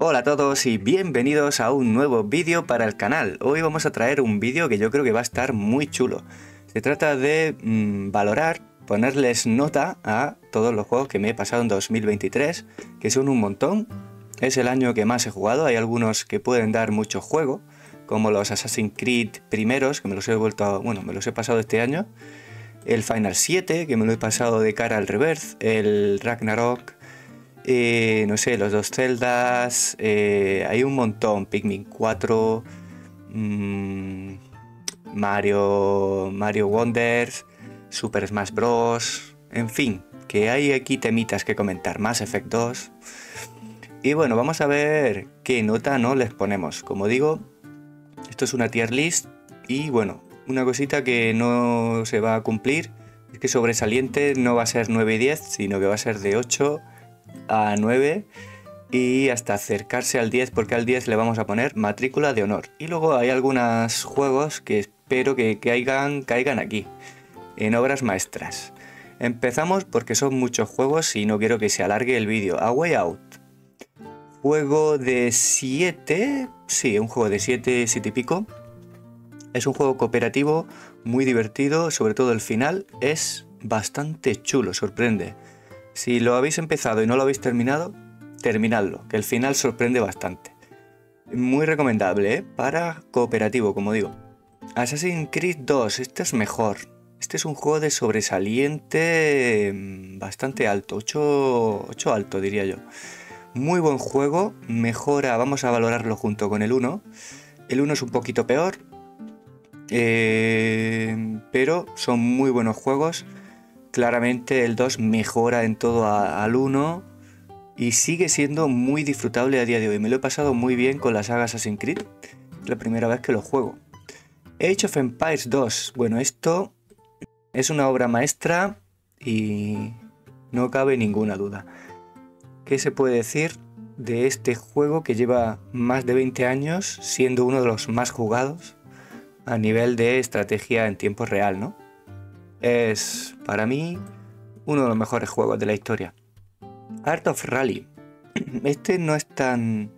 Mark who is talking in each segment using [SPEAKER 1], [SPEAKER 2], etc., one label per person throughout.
[SPEAKER 1] Hola a todos y bienvenidos a un nuevo vídeo para el canal. Hoy vamos a traer un vídeo que yo creo que va a estar muy chulo. Se trata de mm, valorar, ponerles nota a todos los juegos que me he pasado en 2023, que son un montón. Es el año que más he jugado, hay algunos que pueden dar mucho juego, como los Assassin's Creed primeros, que me los he vuelto a, bueno, me los he pasado este año. El Final 7, que me lo he pasado de cara al reverse, el Ragnarok, eh, no sé, los dos celdas, eh, hay un montón, Pikmin 4, mm, Mario, Mario Wonders, Super Smash Bros. En fin, que hay aquí temitas que comentar, Mass Effect 2. Y bueno, vamos a ver qué nota no les ponemos. Como digo, esto es una tier list y bueno, una cosita que no se va a cumplir es que sobresaliente no va a ser 9 y 10, sino que va a ser de 8 a 9 y hasta acercarse al 10 porque al 10 le vamos a poner matrícula de honor. Y luego hay algunos juegos que espero que caigan, caigan aquí, en obras maestras. Empezamos porque son muchos juegos y no quiero que se alargue el vídeo. A Way Out. Juego de 7, sí, un juego de 7, 7 y pico. Es un juego cooperativo muy divertido, sobre todo el final es bastante chulo, sorprende. Si lo habéis empezado y no lo habéis terminado, terminadlo, que el final sorprende bastante. Muy recomendable, ¿eh? Para cooperativo, como digo. Assassin's Creed 2, este es mejor. Este es un juego de sobresaliente mm, bastante alto, 8, 8 alto diría yo. Muy buen juego, mejora, vamos a valorarlo junto con el 1. El 1 es un poquito peor, eh, pero son muy buenos juegos Claramente el 2 mejora en todo al 1 y sigue siendo muy disfrutable a día de hoy. Me lo he pasado muy bien con la saga Assassin's Creed. Es la primera vez que lo juego. Age of Empires 2. Bueno, esto es una obra maestra y no cabe ninguna duda. ¿Qué se puede decir de este juego que lleva más de 20 años siendo uno de los más jugados a nivel de estrategia en tiempo real, ¿no? Es, para mí, uno de los mejores juegos de la historia. Art of Rally. Este no es tan...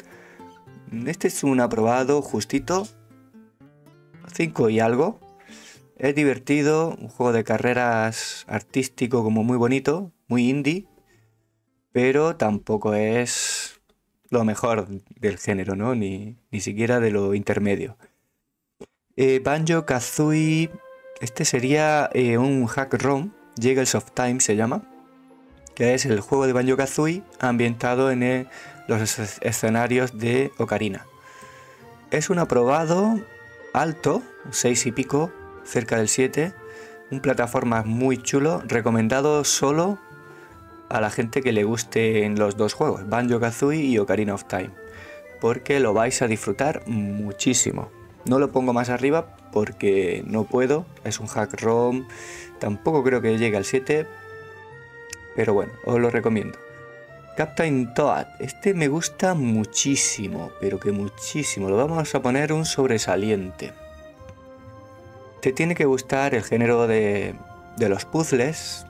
[SPEAKER 1] Este es un aprobado justito. 5 y algo. Es divertido, un juego de carreras artístico como muy bonito, muy indie, pero tampoco es lo mejor del género, ¿no? Ni, siquiera de lo intermedio. Eh, Banjo Kazooie este sería eh, un hack ROM, Jiggles of Time se llama, que es el juego de Banjo Kazooie ambientado en los escenarios de Ocarina. Es un aprobado alto, 6 y pico, cerca del 7, un plataforma muy chulo, recomendado solo a la gente que le guste los dos juegos, Banjo Kazooie y Ocarina of Time, porque lo vais a disfrutar muchísimo. No lo pongo más arriba porque no puedo, es un hack ROM, tampoco creo que llegue al 7, pero bueno, os lo recomiendo. Captain Toad, este me gusta muchísimo, pero que muchísimo, lo vamos a poner un sobresaliente. Te tiene que gustar el género de, de los puzzles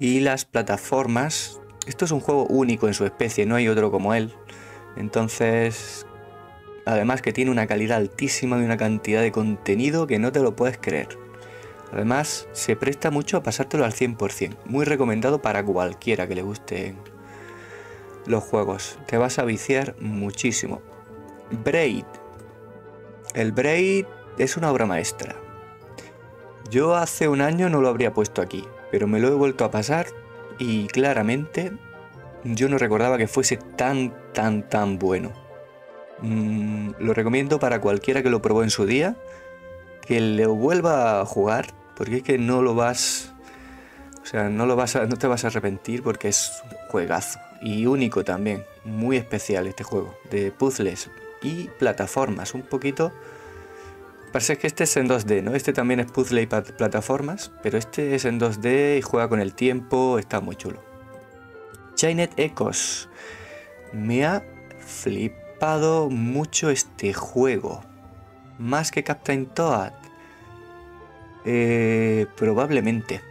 [SPEAKER 1] y las plataformas. Esto es un juego único en su especie, no hay otro como él. Entonces Además que tiene una calidad altísima y una cantidad de contenido que no te lo puedes creer. Además, se presta mucho a pasártelo al 100%. Muy recomendado para cualquiera que le gusten los juegos. Te vas a viciar muchísimo. Braid. El Braid es una obra maestra. Yo hace un año no lo habría puesto aquí, pero me lo he vuelto a pasar y claramente yo no recordaba que fuese tan, tan, tan bueno. Mm, lo recomiendo para cualquiera que lo probó en su día, que le vuelva a jugar, porque es que no lo vas, o sea, no lo vas a, no te vas a arrepentir porque es un juegazo y único también, muy especial este juego de puzzles y plataformas, un poquito. Parece que este es en 2D, ¿no? Este también es puzzle y plataformas, pero este es en 2D y juega con el tiempo, está muy chulo. Chainet Echoes me ha flipado mucho este juego. Más que Captain Toad. Eh, probablemente.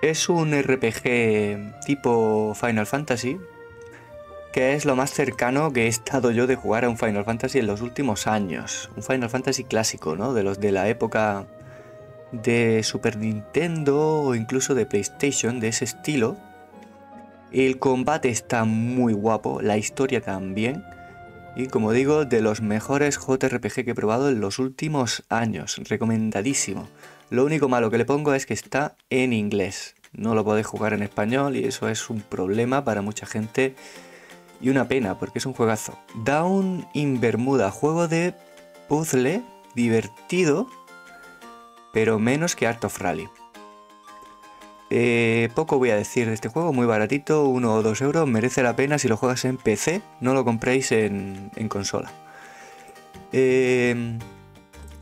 [SPEAKER 1] Es un RPG tipo Final Fantasy. que es lo más cercano que he estado yo de jugar a un Final Fantasy en los últimos años. Un Final Fantasy clásico, ¿no? De los de la época de Super Nintendo o incluso de PlayStation, de ese estilo. El combate está muy guapo, la historia también. Y como digo, de los mejores JRPG que he probado en los últimos años. Recomendadísimo. Lo único malo que le pongo es que está en inglés. No lo podéis jugar en español y eso es un problema para mucha gente. Y una pena, porque es un juegazo. Down in Bermuda, juego de puzzle divertido, pero menos que Art of Rally. Eh, poco voy a decir de este juego, muy baratito, 1 o 2 euros, merece la pena si lo juegas en PC, no lo compréis en, consola. Eh,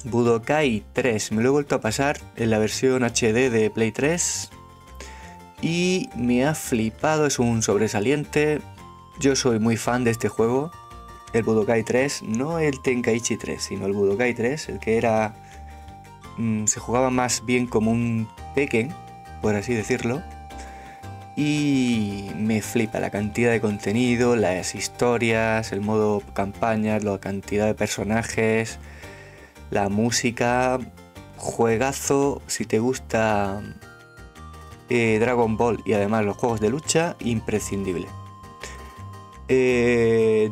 [SPEAKER 1] Budokai 3, me lo he vuelto a pasar en la versión HD de Play 3 y me ha flipado, es un sobresaliente. Yo soy muy fan de este juego, el Budokai 3, no el Tenkaichi 3, sino el Budokai 3, el que era... Mm, se jugaba más bien como un Tekken por así decirlo. Y me flipa la cantidad de contenido, las historias, el modo campaña, la cantidad de personajes, la música. Juegazo, si te gusta eh, Dragon Ball y además los juegos de lucha, imprescindible. Eh,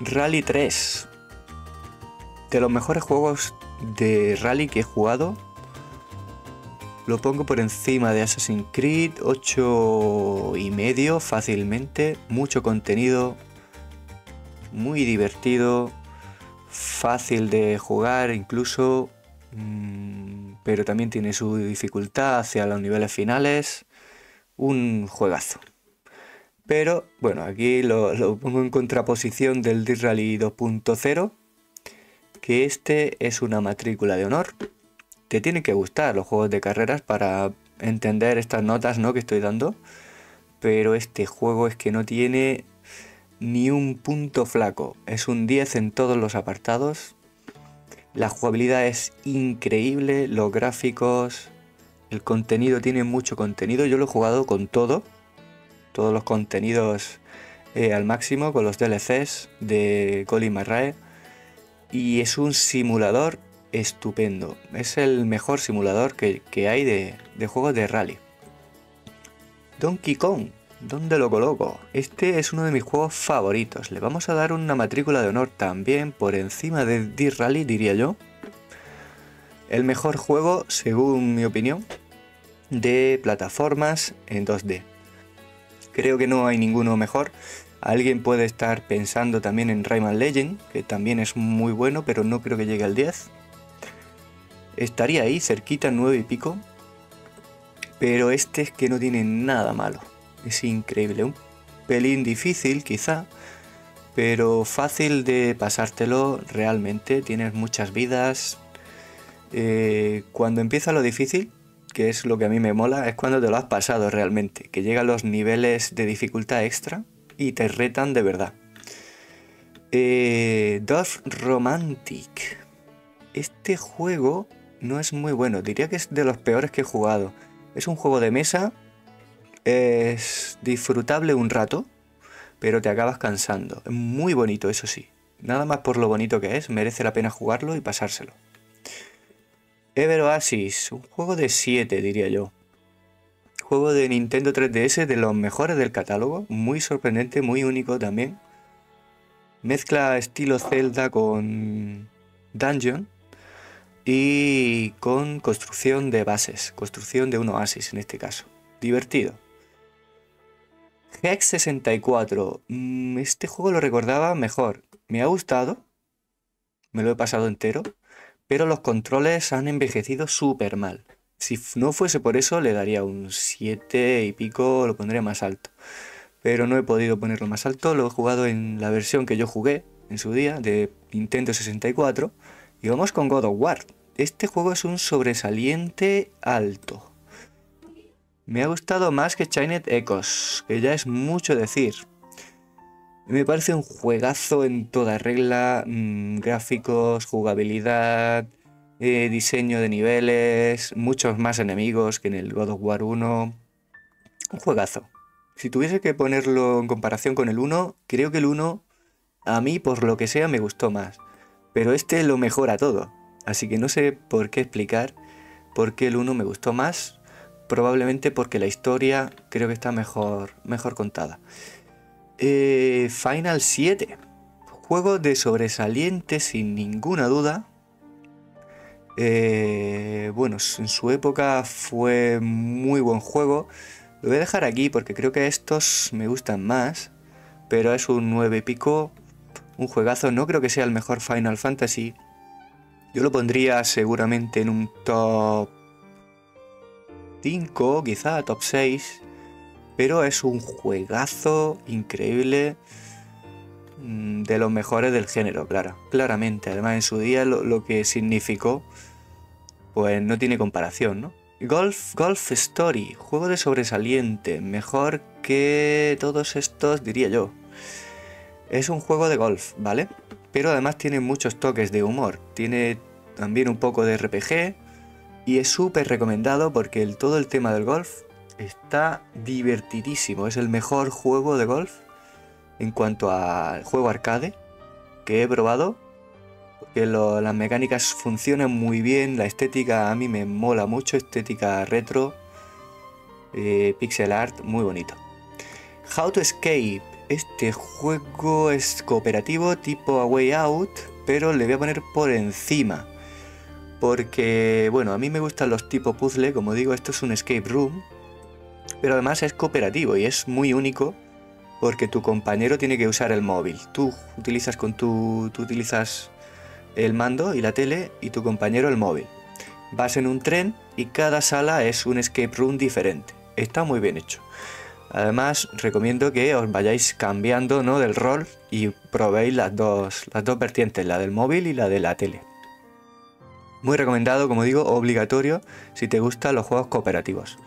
[SPEAKER 1] Rally 3. De los mejores juegos de rally que he jugado lo pongo por encima de Assassin's Creed 8 y medio fácilmente. Mucho contenido. Muy divertido. Fácil de jugar incluso. Mm, pero también tiene su dificultad hacia los niveles finales. Un juegazo. Pero bueno, aquí lo, lo pongo en contraposición del D-Rally 2.0. Que este es una matrícula de honor te tienen que gustar los juegos de carreras para entender estas notas ¿no? que estoy dando. Pero este juego es que no tiene ni un punto flaco. Es un 10 en todos los apartados. La jugabilidad es increíble, los gráficos, el contenido tiene mucho contenido. Yo lo he jugado con todo, todos los contenidos eh, al máximo, con los DLCs de Colin McRae. Y es un simulador estupendo. Es el mejor simulador que, hay de, juegos de rally. Donkey Kong, ¿dónde lo coloco? Este es uno de mis juegos favoritos. Le vamos a dar una matrícula de honor también por encima de D-Rally, diría yo. El mejor juego, según mi opinión, de plataformas en 2D. Creo que no hay ninguno mejor. Alguien puede estar pensando también en Rayman Legend, que también es muy bueno, pero no creo que llegue al 10 estaría ahí cerquita, nueve y pico. Pero este es que no tiene nada malo. Es increíble. Un pelín difícil quizá. Pero fácil de pasártelo realmente. Tienes muchas vidas. Eh, cuando empieza lo difícil, que es lo que a mí me mola, es cuando te lo has pasado realmente. Que llegan los niveles de dificultad extra y te retan de verdad. Eh, Romantic. Este juego no es muy bueno. Diría que es de los peores que he jugado. Es un juego de mesa. Es disfrutable un rato. Pero te acabas cansando. Es muy bonito, eso sí. Nada más por lo bonito que es. Merece la pena jugarlo y pasárselo. Ever Oasis. Un juego de 7, diría yo. Juego de Nintendo 3DS de los mejores del catálogo. Muy sorprendente, muy único también. Mezcla estilo Zelda con Dungeon y con construcción de bases, construcción de un oasis en este caso. Divertido. Hex 64. Mm, este juego lo recordaba mejor. Me ha gustado. Me lo he pasado entero. Pero los controles han envejecido súper mal. Si no fuese por eso, le daría un 7 y pico, lo pondría más alto. Pero no he podido ponerlo más alto. Lo he jugado en la versión que yo jugué en su día, de Nintendo 64 y vamos con God of War. Este juego es un sobresaliente alto. Me ha gustado más que Chinet Echoes, que ya es mucho decir. Me parece un juegazo en toda regla, mm, gráficos, jugabilidad, eh, diseño de niveles, muchos más enemigos que en el God of War 1. Un juegazo. si tuviese que ponerlo en comparación con el 1, creo que el 1 a mí por lo que sea me gustó más. Pero este lo mejora todo. Así que no sé por qué explicar por qué el 1 me gustó más. Probablemente porque la historia creo que está mejor, mejor contada. Eh, Final 7. Juego de sobresaliente sin ninguna duda. Eh, bueno, en su época fue muy buen juego. Lo voy a dejar aquí porque creo que estos me gustan más. Pero es un 9 y pico. Un juegazo. No creo que sea el mejor Final Fantasy. Yo lo pondría seguramente en un top 5, quizá top 6. Pero es un juegazo increíble mm, de los mejores del género, claro, claramente. Además, en su día lo, que significó, pues no tiene comparación, ¿no? Golf, Golf Story, juego de sobresaliente, mejor que todos estos, diría yo. Es un juego de golf, ¿vale? Pero además tiene muchos toques de humor. Tiene también un poco de RPG y es súper recomendado porque todo el tema del golf está divertidísimo. Es el mejor juego de golf en cuanto a juego arcade que he probado. Porque las mecánicas funcionan muy bien, la estética a mí me mola mucho, estética retro, eh, pixel art, muy bonito. How to Escape. Este juego es cooperativo tipo A Way Out, pero le voy a poner por encima. Porque, bueno, a mí me gustan los tipos puzzle, como digo, esto es un escape room, pero además es cooperativo y es muy único porque tu compañero tiene que usar el móvil. Tú utilizas con tu, tú utilizas el mando y la tele y tu compañero el móvil. Vas en un tren y cada sala es un escape room diferente. Está muy bien hecho. Además, recomiendo que os vayáis cambiando ¿no? del rol y probéis las dos, las dos vertientes, la del móvil y la de la tele. Muy recomendado, como digo, obligatorio si te gustan los juegos cooperativos.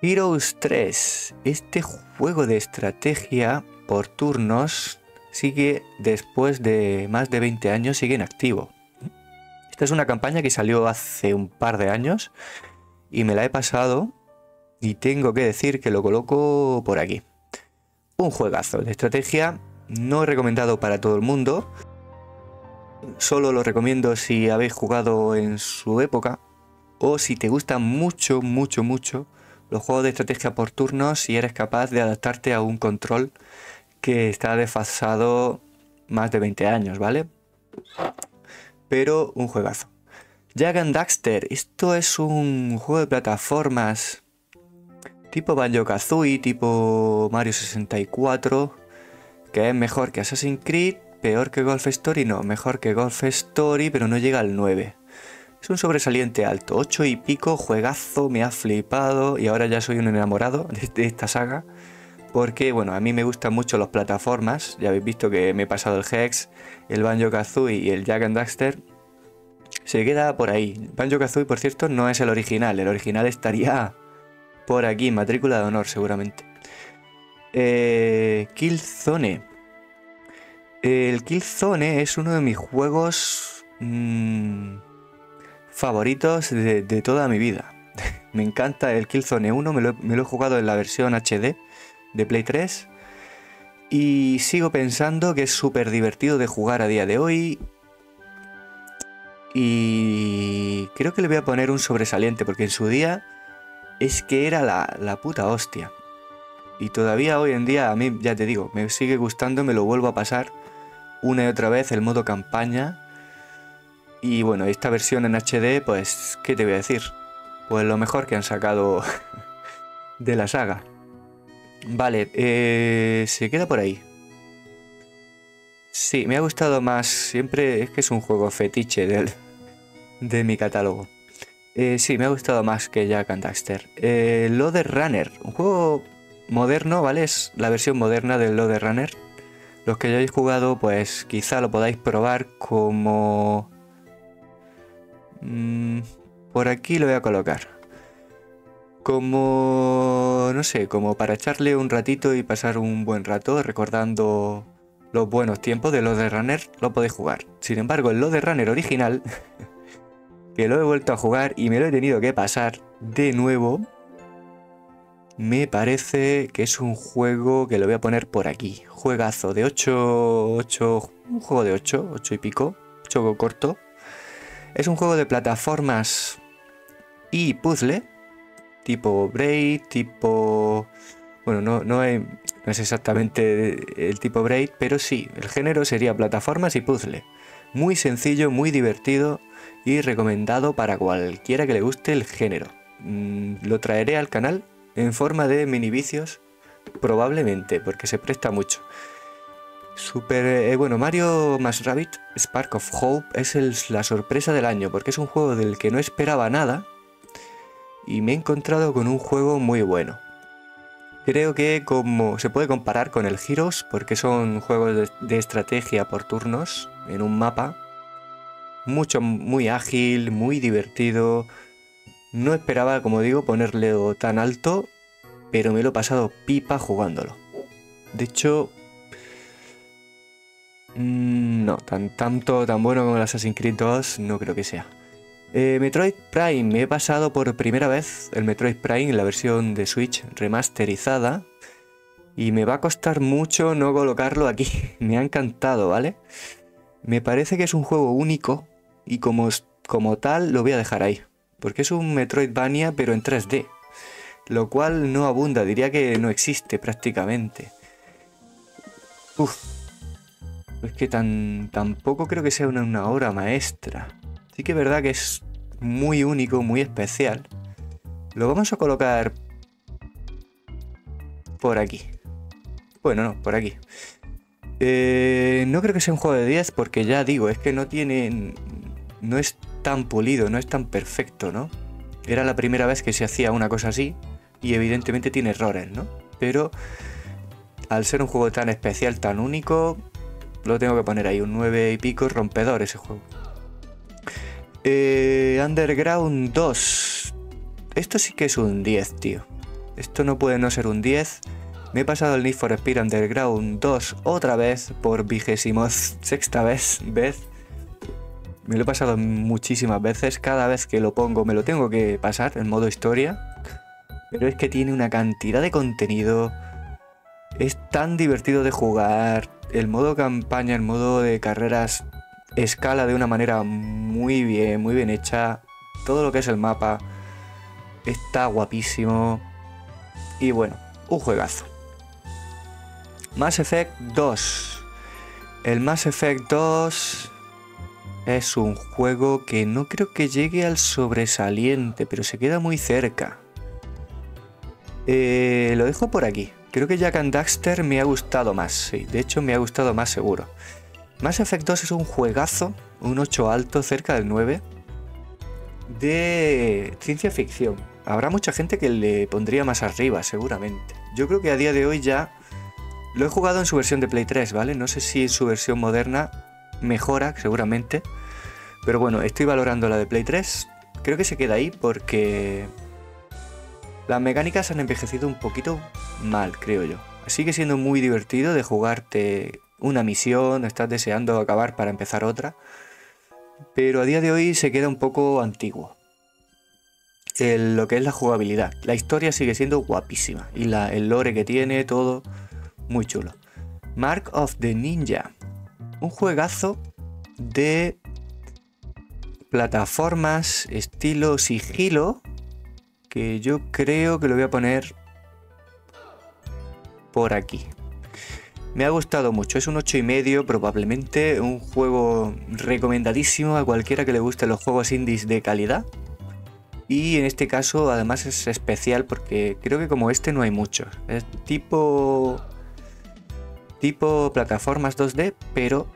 [SPEAKER 1] Heroes 3. Este juego de estrategia por turnos sigue después de más de 20 años, sigue en activo. Esta es una campaña que salió hace un par de años y me la he pasado y tengo que decir que lo coloco por aquí. Un juegazo de estrategia no recomendado para todo el mundo. Solo lo recomiendo si habéis jugado en su época o si te gusta mucho, mucho, mucho los juegos de estrategia por turnos si eres capaz de adaptarte a un control que está desfasado más de 20 años, ¿vale? Pero un juegazo. Jack and Daxter, esto es un juego de plataformas tipo Banjo Kazooie, tipo Mario 64, que es mejor que Assassin's Creed, peor que Golf Story, no, mejor que Golf Story, pero no llega al 9. Es un sobresaliente alto, 8 y pico, juegazo, me ha flipado y ahora ya soy un enamorado de, esta saga. Porque, bueno, a mí me gustan mucho las plataformas, ya habéis visto que me he pasado el Hex, el Banjo Kazooie y el Jack and Daxter. Se queda por ahí. Banjo Kazooie, por cierto, no es el original, el original estaría por aquí, matrícula de honor seguramente. Eh, Killzone. El Killzone es uno de mis juegos... Mmm, favoritos de, toda mi vida. me encanta el Killzone 1, me lo, me lo he jugado en la versión HD de Play 3 y sigo pensando que es súper divertido de jugar a día de hoy. Y creo que le voy a poner un sobresaliente porque en su día es que era la, la, puta hostia. Y todavía hoy en día a mí, ya te digo, me sigue gustando, me lo vuelvo a pasar una y otra vez el modo campaña y bueno, esta versión en HD, pues, ¿qué te voy a decir? Pues lo mejor que han sacado de la saga. Vale, eh, se queda por ahí. Sí, me ha gustado más. Siempre es que es un juego fetiche del, de mi catálogo. Eh, sí, me ha gustado más que Jack and Daxter. Eh, Loader Runner, un juego moderno, ¿vale? Es la versión moderna del Loader Runner. Los que ya hayáis jugado, pues quizá lo podáis probar como Mm, por aquí lo voy a colocar. Como, no sé, como para echarle un ratito y pasar un buen rato recordando los buenos tiempos de de Runner, lo podéis jugar. Sin embargo, el de Runner original, que lo he vuelto a jugar y me lo he tenido que pasar de nuevo, me parece que es un juego que lo voy a poner por aquí. Juegazo de 8, 8 un juego de 8, 8 y pico, 8 corto. Es un juego de plataformas y puzzle, tipo Braid, tipo... Bueno, no, no, es, no es exactamente el tipo Braid, pero sí, el género sería plataformas y puzzle. Muy sencillo, muy divertido y recomendado para cualquiera que le guste el género. Mm, lo traeré al canal en forma de mini vicios, probablemente, porque se presta mucho. Super, eh, bueno, Mario más Rabbit Spark of Hope es la sorpresa del año, porque es un juego del que no esperaba nada y me he encontrado con un juego muy bueno. Creo que como se puede comparar con el Heroes, porque son juegos de, estrategia por turnos en un mapa, mucho, muy ágil, muy divertido. No esperaba, como digo, ponerle tan alto, pero me lo he pasado pipa jugándolo. De hecho, Mm, no, tan, tanto, tan bueno como el Assassin's Creed 2 no creo que sea. Eh, Metroid Prime, me he pasado por primera vez el Metroid Prime en la versión de Switch remasterizada. Y me va a costar mucho no colocarlo aquí. me ha encantado, ¿vale? Me parece que es un juego único y como, como tal lo voy a dejar ahí. Porque es un Metroidvania pero en 3D. Lo cual no abunda, diría que no existe prácticamente. Uf, es que tan, tampoco creo que sea una, obra maestra. Sí que es verdad que es muy único, muy especial. Lo vamos a colocar por aquí. Bueno, no, por aquí. Eh, no creo que sea un juego de 10 porque ya digo, es que no tiene... No es tan pulido, no es tan perfecto, ¿no? Era la primera vez que se hacía una cosa así y evidentemente tiene errores, ¿no? Pero al ser un juego tan especial, tan único, lo tengo que poner ahí, un 9 y pico rompedor ese juego. Eh, Underground 2. Esto sí que es un 10, tío. Esto no puede no ser un 10. Me he pasado el Need for Speed Underground 2 otra vez por vigésimo sexta vez, vez. Me lo he pasado muchísimas veces. Cada vez que lo pongo me lo tengo que pasar en modo historia. Pero es que tiene una cantidad de contenido. Es tan divertido de jugar el modo campaña, el modo de carreras escala de una manera muy bien, muy bien hecha. Todo lo que es el mapa está guapísimo. Y bueno, un juegazo. Mass Effect 2. El Mass Effect 2 es un juego que no creo que llegue al sobresaliente, pero se queda muy cerca. Eh, lo dejo por aquí. Creo que Jack and Daxter me ha gustado más, sí, de hecho me ha gustado más seguro. Mass Effect 2 es un juegazo, un 8 alto, cerca del 9, de ciencia ficción. Habrá mucha gente que le pondría más arriba, seguramente. Yo creo que a día de hoy ya lo he jugado en su versión de Play 3, ¿vale? No sé si su versión moderna mejora, seguramente. Pero bueno, estoy valorando la de Play 3. Creo que se queda ahí porque las mecánicas han envejecido un poquito mal, creo yo. Sigue siendo muy divertido de jugarte una misión, estás deseando acabar para empezar otra, pero a día de hoy se queda un poco antiguo. lo que es la jugabilidad. La historia sigue siendo guapísima y la, el lore que tiene, todo muy chulo. Mark of the Ninja, un juegazo de plataformas estilo sigilo que yo creo que lo voy a poner por aquí. Me ha gustado mucho, es un 8 y medio, probablemente un juego recomendadísimo a cualquiera que le guste los juegos indies de calidad. Y en este caso además es especial porque creo que como este no hay muchos. Es tipo tipo plataformas 2D, pero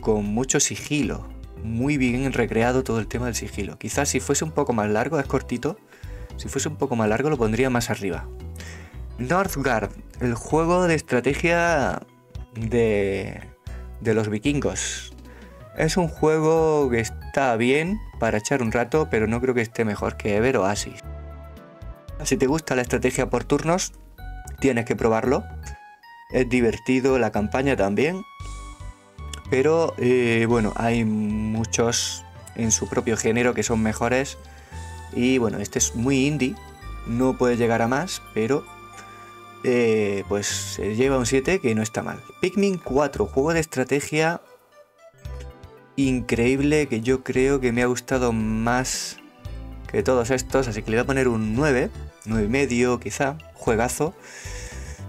[SPEAKER 1] con mucho sigilo. Muy bien recreado todo el tema del sigilo. Quizás si fuese un poco más largo, es cortito, si fuese un poco más largo lo pondría más arriba. Northgard, el juego de estrategia de, de los vikingos. Es un juego que está bien para echar un rato, pero no creo que esté mejor que Ever Oasis. Si te gusta la estrategia por turnos, tienes que probarlo. Es divertido, la campaña también. Pero eh, bueno, hay muchos en su propio género que son mejores y bueno, este es muy indie, no puede llegar a más, pero eh, pues se lleva un 7 que no está mal. Pikmin 4, juego de estrategia increíble que yo creo que me ha gustado más que todos estos, así que le voy a poner un 9, 9 y medio quizá, juegazo.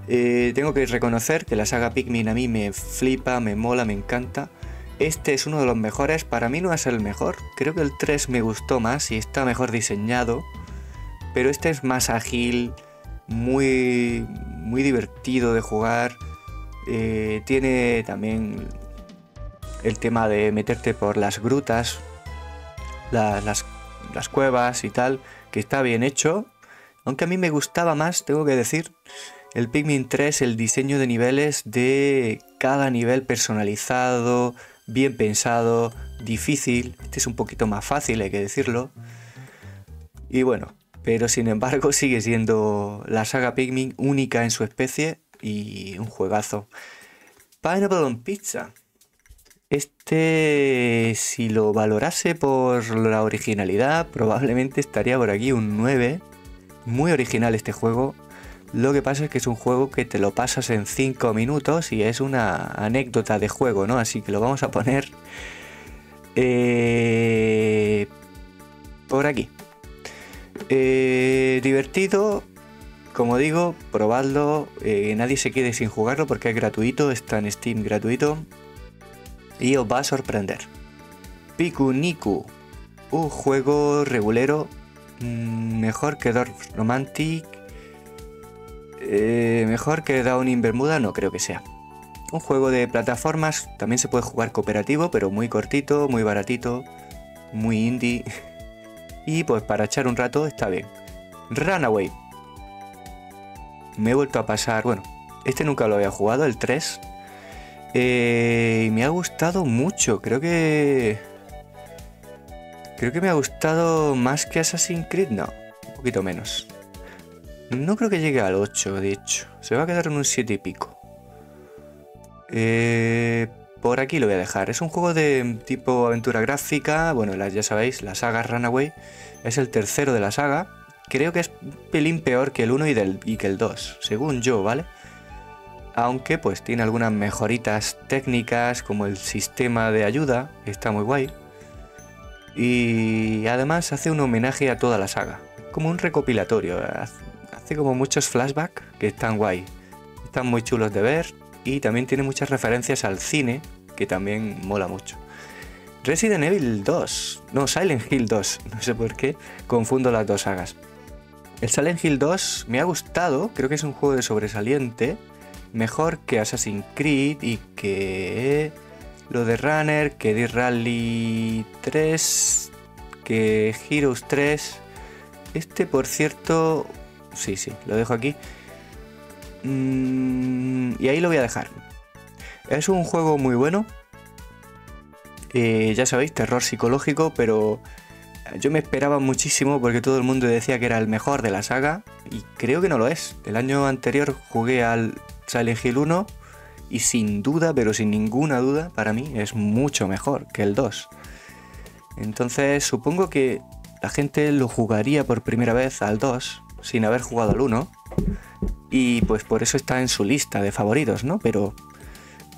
[SPEAKER 1] Eh, tengo que reconocer que la saga Pikmin a mí me flipa, me mola, me encanta. Este es uno de los mejores, para mí no es el mejor, creo que el 3 me gustó más y está mejor diseñado, pero este es más ágil, muy, muy divertido de jugar. Eh, tiene también el tema de meterte por las grutas, las, las cuevas y tal, que está bien hecho. Aunque a mí me gustaba más, tengo que decir, el Pikmin 3, el diseño de niveles de cada nivel personalizado, bien pensado, difícil. Este es un poquito más fácil, hay que decirlo. Y bueno, pero sin embargo sigue siendo la saga Pikmin única en su especie y un juegazo. Pineapple on Pizza. Este, si lo valorase por la originalidad, probablemente estaría por aquí un 9. Muy original este juego. Lo que pasa es que es un juego que te lo pasas en 5 minutos y es una anécdota de juego, ¿no? Así que lo vamos a poner eh, por aquí. Eh, divertido, como digo, probadlo. Eh, nadie se quede sin jugarlo porque es gratuito, está en Steam gratuito y os va a sorprender. Pikuniku, un juego regulero mm, mejor que Dorf Romantic, eh, mejor que Down in Bermuda, no creo que sea. Un juego de plataformas, también se puede jugar cooperativo, pero muy cortito, muy baratito, muy indie. Y pues para echar un rato está bien. Runaway. Me he vuelto a pasar, bueno, este nunca lo había jugado, el 3, eh, me ha gustado mucho, creo que... Creo que me ha gustado más que Assassin's Creed, no, un poquito menos. No creo que llegue al 8, de hecho. Se va a quedar en un 7 y pico. Eh, por aquí lo voy a dejar. Es un juego de tipo aventura gráfica. Bueno, ya sabéis, la saga Runaway es el tercero de la saga. Creo que es un pelín peor que el 1 y, que el 2, según yo, ¿vale? aunque pues tiene algunas mejoritas técnicas como el sistema de ayuda, está muy guay. Y además hace un homenaje a toda la saga, como un recopilatorio, como muchos flashbacks que están guay, están muy chulos de ver y también tiene muchas referencias al cine, que también mola mucho. Resident Evil 2, no, Silent Hill 2, no sé por qué, confundo las dos sagas. El Silent Hill 2 me ha gustado, creo que es un juego de sobresaliente, mejor que Assassin's Creed y que lo de Runner, que The Rally 3, que Heroes 3. Este, por cierto, sí, sí, lo dejo aquí. Mm, y ahí lo voy a dejar. Es un juego muy bueno. Eh, ya sabéis, terror psicológico, pero yo me esperaba muchísimo porque todo el mundo decía que era el mejor de la saga y creo que no lo es. El año anterior jugué al Silent Hill 1 y sin duda, pero sin ninguna duda, para mí es mucho mejor que el 2. Entonces supongo que la gente lo jugaría por primera vez al 2 sin haber jugado al 1 y pues por eso está en su lista de favoritos, ¿no? Pero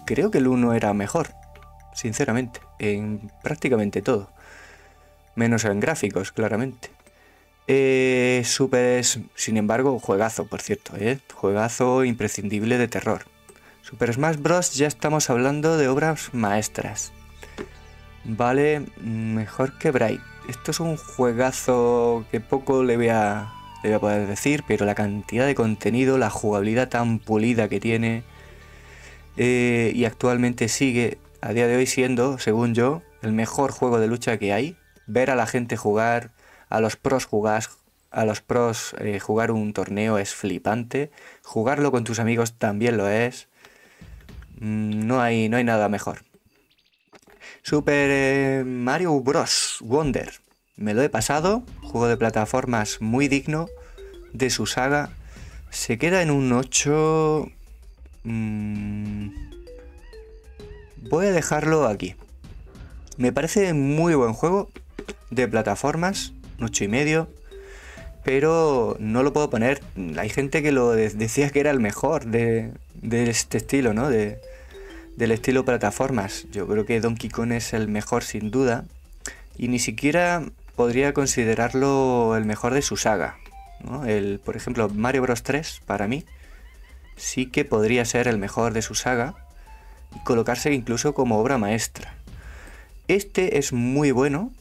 [SPEAKER 1] creo que el 1 era mejor, sinceramente, en prácticamente todo. Menos en gráficos, claramente. Eh, Super, sin embargo, juegazo, por cierto, ¿eh? juegazo imprescindible de terror. Super Smash Bros. ya estamos hablando de obras maestras. Vale, mejor que Bright. Esto es un juegazo que poco le voy a, le voy a poder decir, pero la cantidad de contenido, la jugabilidad tan pulida que tiene eh, y actualmente sigue a día de hoy siendo, según yo, el mejor juego de lucha que hay. Ver a la gente jugar, a los pros jugar, a los pros eh, jugar un torneo es flipante. Jugarlo con tus amigos también lo es. Mm, no, hay, no hay nada mejor. Super eh, Mario Bros. Wonder. Me lo he pasado. Juego de plataformas muy digno de su saga. Se queda en un 8. Mm, voy a dejarlo aquí. Me parece muy buen juego de plataformas 8 y medio. pero no lo puedo poner. Hay gente que lo decía que era el mejor de, este estilo, ¿no? De, del estilo plataformas. Yo creo que Donkey Kong es el mejor sin duda y ni siquiera podría considerarlo el mejor de su saga. El, por ejemplo, Mario Bros 3 para mí sí que podría ser el mejor de su saga y colocarse incluso como obra maestra. Este es muy bueno,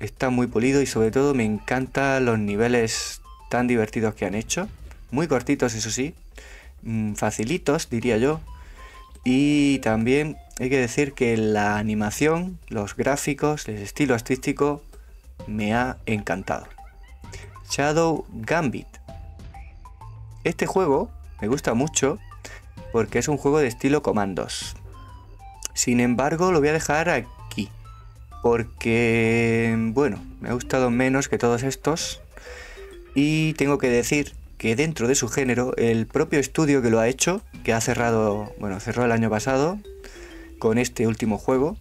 [SPEAKER 1] está muy polido y sobre todo me encantan los niveles tan divertidos que han hecho. Muy cortitos, eso sí, mm, facilitos, diría yo. Y también hay que decir que la animación, los gráficos, el estilo artístico me ha encantado. Shadow Gambit. Este juego me gusta mucho porque es un juego de estilo comandos. Sin embargo, lo voy a dejar aquí porque, bueno, me ha gustado menos que todos estos y tengo que decir que dentro de su género, el propio estudio que lo ha hecho, que ha cerrado, bueno, cerró el año pasado con este último juego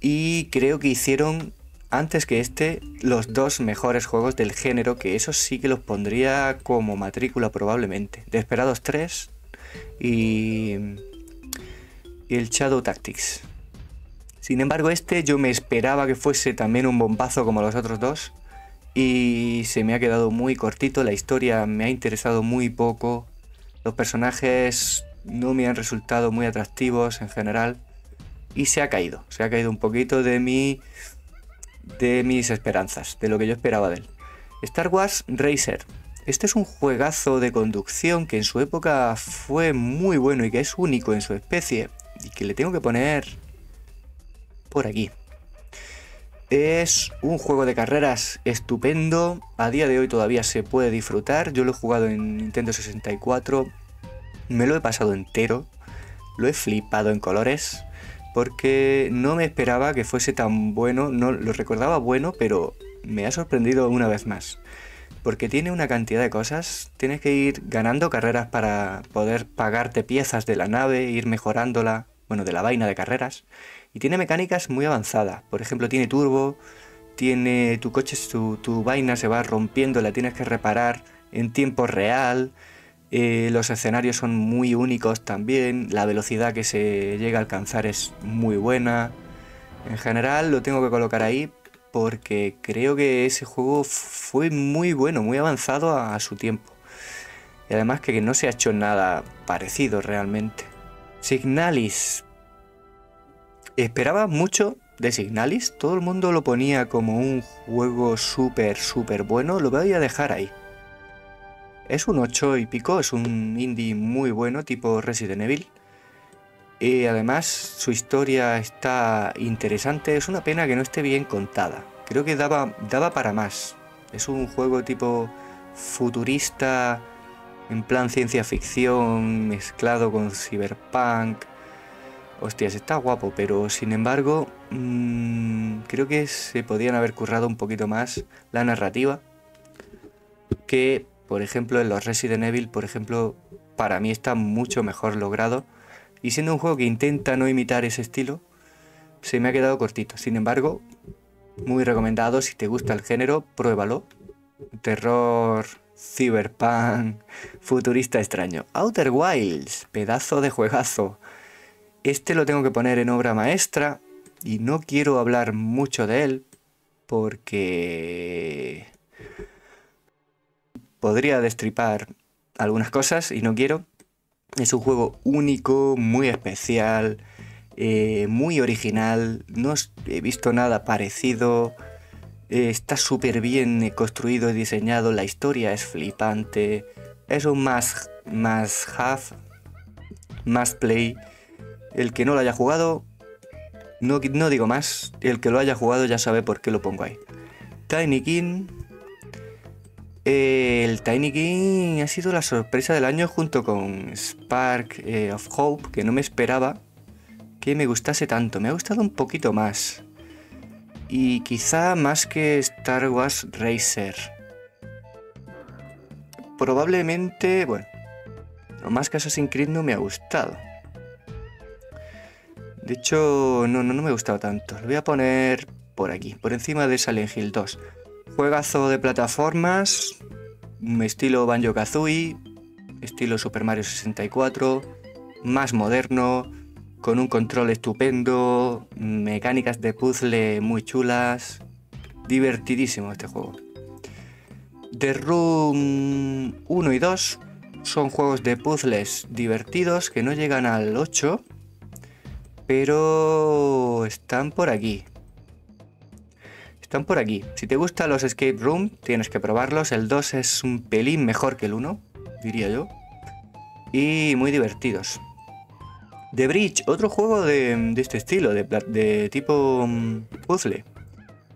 [SPEAKER 1] y creo que hicieron antes que este los dos mejores juegos del género, que esos sí que los pondría como matrícula probablemente. Desperados 3 y, y el Shadow Tactics. Sin embargo, este yo me esperaba que fuese también un bombazo como los otros dos. Y se me ha quedado muy cortito, la historia me ha interesado muy poco. Los personajes no me han resultado muy atractivos en general. Y se ha caído, se ha caído un poquito de mi. De mis esperanzas, de lo que yo esperaba de él. Star Wars Racer. Este es un juegazo de conducción que en su época fue muy bueno y que es único en su especie. Y que le tengo que poner por aquí. Es un juego de carreras estupendo, a día de hoy todavía se puede disfrutar, yo lo he jugado en Nintendo 64, me lo he pasado entero, lo he flipado en colores, porque no me esperaba que fuese tan bueno, no lo recordaba bueno, pero me ha sorprendido una vez más. Porque tiene una cantidad de cosas, tienes que ir ganando carreras para poder pagarte piezas de la nave, ir mejorándola, bueno, de la vaina de carreras, y tiene mecánicas muy avanzadas. Por ejemplo, tiene turbo, tiene tu coche, tu, vaina se va rompiendo, la tienes que reparar en tiempo real. Eh, los escenarios son muy únicos también. La velocidad que se llega a alcanzar es muy buena. En general lo tengo que colocar ahí porque creo que ese juego fue muy bueno, muy avanzado a, a su tiempo. Y además que no se ha hecho nada parecido realmente. Signalis, Esperaba mucho de Signalis, todo el mundo lo ponía como un juego súper, súper bueno, lo voy a dejar ahí. Es un 8 y pico, es un indie muy bueno, tipo Resident Evil. Y además su historia está interesante, es una pena que no esté bien contada. Creo que daba, daba para más. Es un juego tipo futurista, en plan ciencia ficción, mezclado con cyberpunk hostias, está guapo, pero sin embargo, mm, creo que se podían haber currado un poquito más la narrativa. Que, por ejemplo, en los Resident Evil, por ejemplo, para mí está mucho mejor logrado. Y siendo un juego que intenta no imitar ese estilo, se me ha quedado cortito. Sin embargo, muy recomendado si te gusta el género, pruébalo. Terror, cyberpunk, futurista extraño. Outer Wilds, pedazo de juegazo. Este lo tengo que poner en obra maestra y no quiero hablar mucho de él porque podría destripar algunas cosas y no quiero. Es un juego único, muy especial, eh, muy original. No he visto nada parecido. Eh, está súper bien construido y diseñado. La historia es flipante. Es un más, más half, más play. El que no lo haya jugado, no, no digo más, el que lo haya jugado ya sabe por qué lo pongo ahí. Tiny King. El Tiny King ha sido la sorpresa del año junto con Spark eh, of Hope, que no me esperaba que me gustase tanto. Me ha gustado un poquito más. Y quizá más que Star Wars Racer. Probablemente, bueno, más que Assassin's Creed no me ha gustado. De hecho, no, no, no me gustado tanto. Lo voy a poner por aquí, por encima de Silent Hill 2. Juegazo de plataformas, estilo Banjo Kazooie, estilo Super Mario 64, más moderno, con un control estupendo, mecánicas de puzzle muy chulas, divertidísimo este juego. The Room 1 y 2 son juegos de puzzles divertidos que no llegan al 8, pero están por aquí. Están por aquí. Si te gustan los escape room, tienes que probarlos. El 2 es un pelín mejor que el 1, diría yo. Y muy divertidos. The Bridge, otro juego de, este estilo, de, tipo mm, puzzle.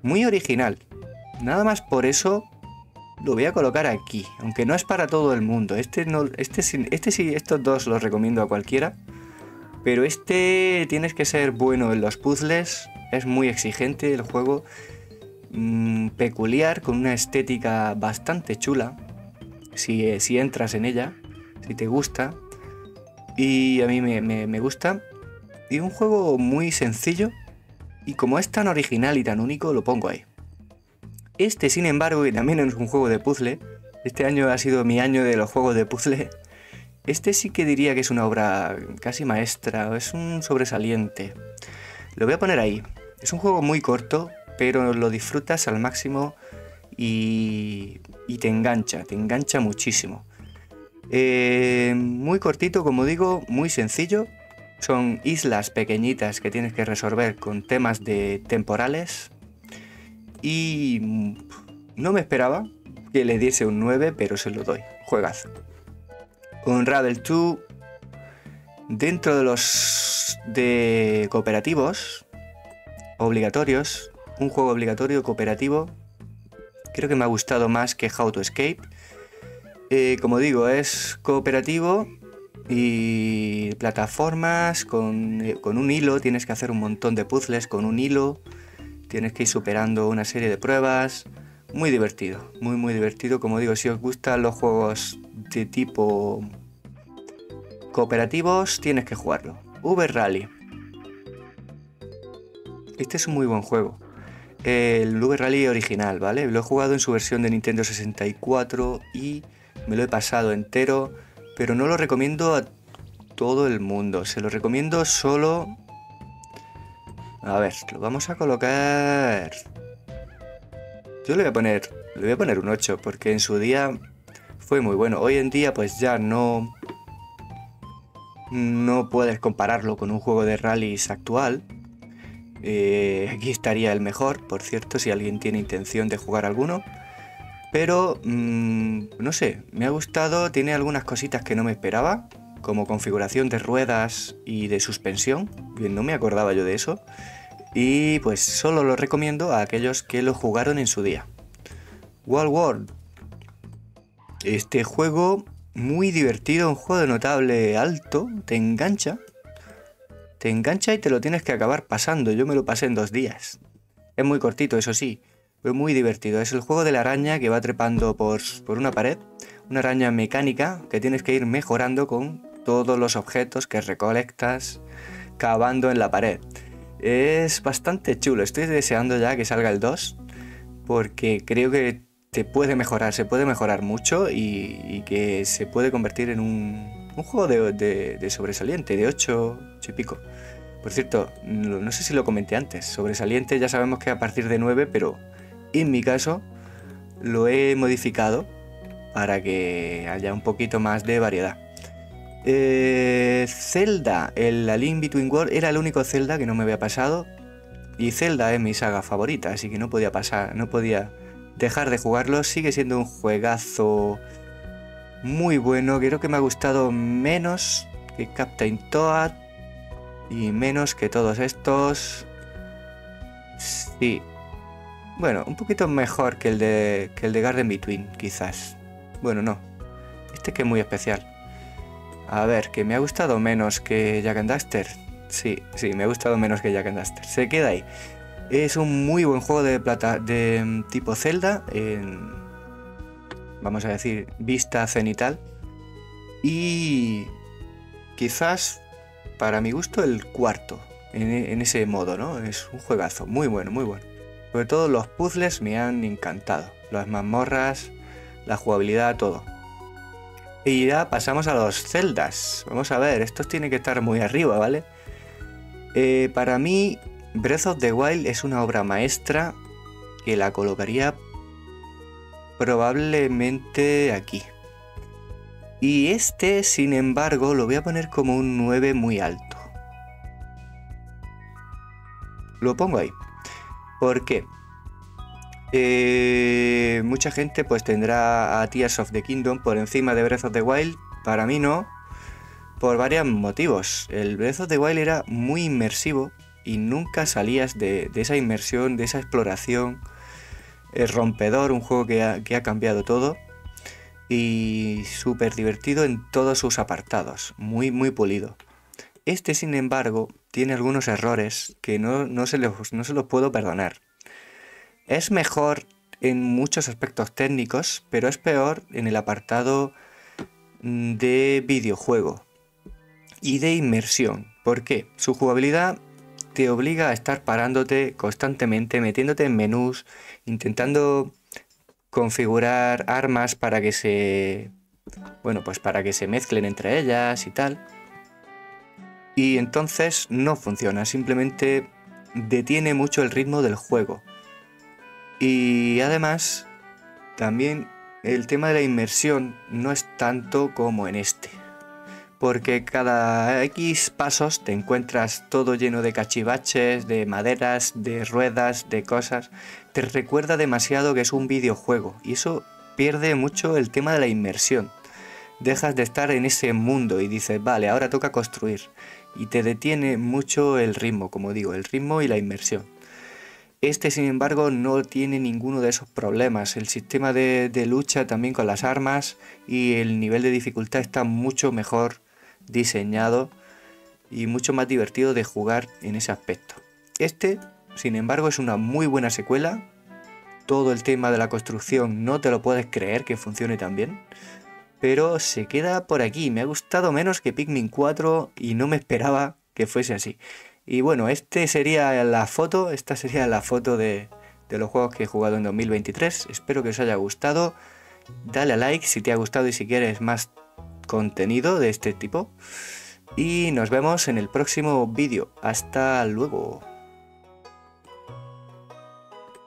[SPEAKER 1] Muy original. Nada más por eso lo voy a colocar aquí, aunque no es para todo el mundo. Este no, este, este sí, estos dos los recomiendo a cualquiera. Pero este tienes que ser bueno en los puzzles. Es muy exigente el juego. Mm, peculiar, con una estética bastante chula. Si, si, entras en ella, si te gusta. Y a mí me, me gusta. Y un juego muy sencillo. Y como es tan original y tan único, lo pongo ahí. Este, sin embargo, y también es un juego de puzzle, este año ha sido mi año de los juegos de puzzle, este sí que diría que es una obra casi maestra, es un sobresaliente. Lo voy a poner ahí. Es un juego muy corto, pero lo disfrutas al máximo y, te engancha, te engancha muchísimo. Eh, muy cortito, como digo, muy sencillo. Son islas pequeñitas que tienes que resolver con temas de temporales y mm, no me esperaba que le diese un 9, pero se lo doy. Juegazo. Unravel 2, dentro de los de cooperativos obligatorios, un juego obligatorio cooperativo, creo que me ha gustado más que How to Escape. Eh, como digo, es cooperativo y plataformas con, eh, con un hilo, tienes que hacer un montón de puzzles con un hilo tienes que ir superando una serie de pruebas. Muy divertido, muy muy divertido. Como digo, si os gustan los juegos de tipo cooperativos, tienes que jugarlo. Uber Rally. Este es un muy buen juego. El Uber Rally original, ¿vale? Lo he jugado en su versión de Nintendo 64 y me lo he pasado entero, pero no lo recomiendo a todo el mundo. Se lo recomiendo solo a ver, lo vamos a colocar... Yo le voy a poner, le voy a poner un 8 porque en su día fue muy bueno. Hoy en día pues ya no... No puedes compararlo con un juego de rallies actual. Eh, aquí estaría el mejor, por cierto, si alguien tiene intención de jugar alguno. Pero, mm, no sé, me ha gustado, tiene algunas cositas que no me esperaba, como configuración de ruedas y de suspensión. Bien, no me acordaba yo de eso. Y pues solo lo recomiendo a aquellos que lo jugaron en su día. Wall World. Este juego muy divertido, un juego de notable alto, te engancha. Te engancha y te lo tienes que acabar pasando. Yo me lo pasé en dos días. Es muy cortito, eso sí, pero muy divertido. Es el juego de la araña que va trepando por, por una pared. Una araña mecánica que tienes que ir mejorando con todos los objetos que recolectas cavando en la pared. Es bastante chulo, estoy deseando ya que salga el 2 porque creo que te puede mejorar, se puede mejorar mucho y, que se puede convertir en un, juego de, sobresaliente, de 8, 8 y pico. Por cierto, no, sé si lo comenté antes, sobresaliente ya sabemos que a partir de 9, pero en mi caso lo he modificado para que haya un poquito más de variedad. Eh, Zelda, el A Link Between Worlds, era el único Zelda que no me había pasado. Y Zelda es mi saga favorita, así que no podía pasar, no podía dejar de jugarlo. Sigue siendo un juegazo muy bueno. Creo que me ha gustado menos que Captain Toad y menos que todos estos. Sí. Bueno, un poquito mejor que el de, que el de Garden Between, quizás. Bueno, no. Este que es muy especial. A ver, que me ha gustado menos que Jack and Daxter. Sí, sí, me ha gustado menos que Jack and Daxter. Se queda ahí. Es un muy buen juego de plata de mm, tipo Zelda, vamos a decir, vista cenital. Y quizás, para mi gusto, el cuarto, en, ese modo, ¿no? Es un juegazo, muy bueno, muy bueno. Sobre todo los puzzles me han encantado. Las mazmorras, la jugabilidad, todo. Y ya pasamos a los celdas. Vamos a ver, estos tienen que estar muy arriba, ¿vale? Eh, para mí, Breath of the Wild es una obra maestra que la colocaría probablemente aquí. Y este, sin embargo, lo voy a poner como un 9 muy alto. Lo pongo ahí. ¿Por qué? Eh, mucha gente pues tendrá a Tears of the Kingdom por encima de Breath of the Wild. Para mí no. Por varios motivos. El Breath of the Wild era muy inmersivo y nunca salías de, esa inmersión, de esa exploración. Es rompedor, un juego que ha, cambiado todo. Y súper divertido en todos sus apartados. Muy, muy pulido. Este, sin embargo, tiene algunos errores que no, no, se, los, no se los puedo perdonar. Es mejor en muchos aspectos técnicos, pero es peor en el apartado mm, de videojuego y de inmersión. ¿Por qué? Su jugabilidad te obliga a estar parándote constantemente, metiéndote en menús, intentando configurar armas para que se bueno, pues para que se mezclen entre ellas y tal. Y entonces no funciona, simplemente detiene mucho el ritmo del juego. Y además, también el tema de la inmersión no es tanto como en este. Porque cada X pasos te encuentras todo lleno de cachivaches, de maderas, de ruedas, de cosas. Te recuerda demasiado que es un videojuego y eso pierde mucho el tema de la inmersión. Dejas de estar en ese mundo y dices, vale, ahora toca construir. Y te detiene mucho el ritmo, como digo, el ritmo y la inmersión. Este, sin embargo, no tiene ninguno de esos problemas. El sistema de, lucha también con las armas y el nivel de dificultad está mucho mejor diseñado y mucho más divertido de jugar en ese aspecto. Este, sin embargo, es una muy buena secuela. Todo el tema de la construcción no te lo puedes creer que funcione tan bien. Pero se queda por aquí. Me ha gustado menos que Pikmin 4 y no me esperaba que fuese así. Y bueno, este sería la foto, esta sería la foto de, los juegos que he jugado en 2023. Espero que os haya gustado. Dale a like si te ha gustado y si quieres más contenido de este tipo. Y nos vemos en el próximo vídeo. Hasta luego.